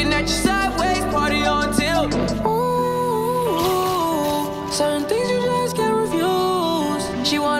looking at you sideways, party on tilt. Ooh, certain things you just can't refuse. She wanna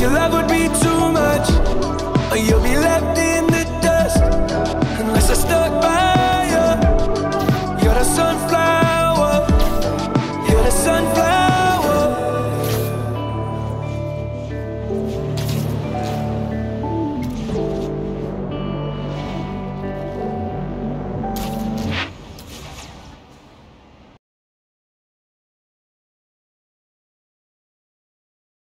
Your love would be too much, or you'll be left